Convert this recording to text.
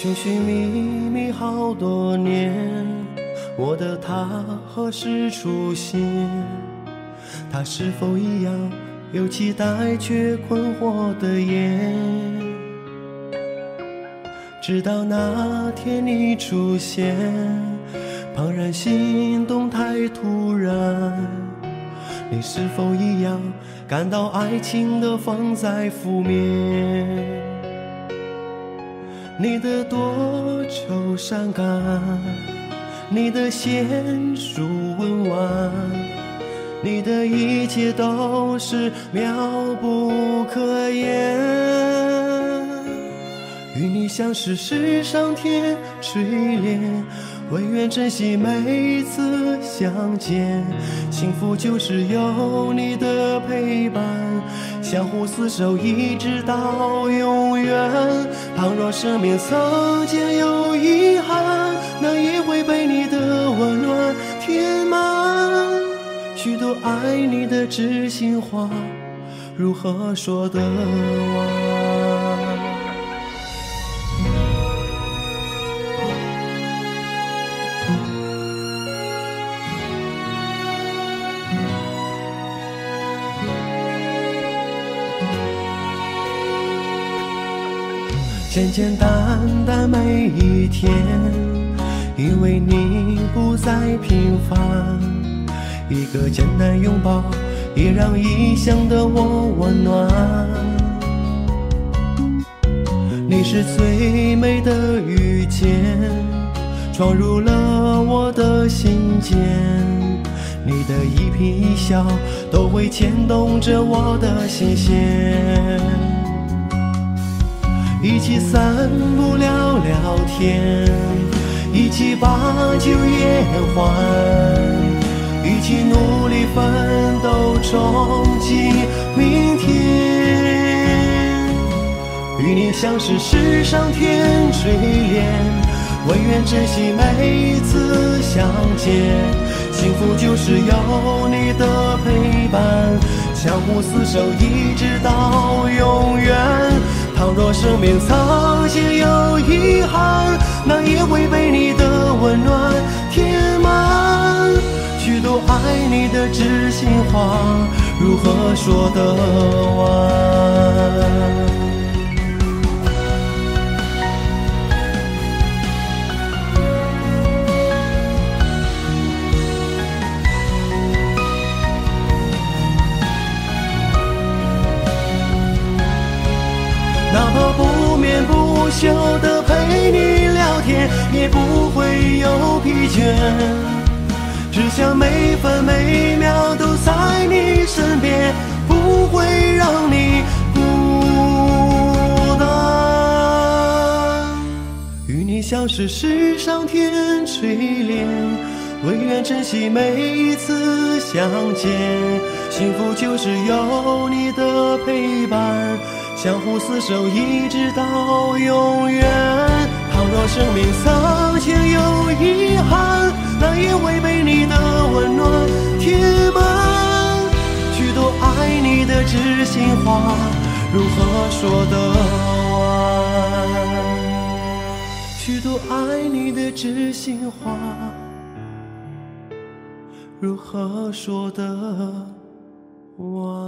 寻寻觅觅好多年，我的他何时出现？他是否一样有期待却困惑的眼？直到那天你出现，怦然心动太突然。你是否一样感到爱情的风在拂面？你的多愁善感，你的娴熟温婉，你的一切都是妙不可言。与你相识，是上天垂怜。唯愿珍惜每一次相见，幸福就是有你的陪伴，相互厮守一直到永远。倘若生命曾经有遗憾，那也会被你的温暖填满。许多爱你的知心话，如何说得完？简简单单每一天，因为你不再平凡。一个简单拥抱，也让异乡的我温暖。你是最美的遇见，闯入了我的心间。你的一颦一笑，都会牵动着我的心弦。一起散步聊聊天，一起把酒言欢，一起努力奋斗，憧憬明天。与你相识是上天垂怜，唯愿珍惜每一次相见，幸福就是有你的陪伴，相互厮守一直到永远。倘若生命曾经有遗憾，那也会被你的温暖填满。许多爱你的知心话，如何说得完？眠不休的陪你聊天，也不会有疲倦。只想每分每秒都在你身边，不会让你孤单。与你相识是上天垂怜，唯愿珍惜每一次相见，幸福就是有你的陪伴。相互厮守，一直到永远。倘若生命曾经有遗憾，那也会被你的温暖填满。许多爱你的知心话，如何说得完？许多爱你的知心话，如何说得完？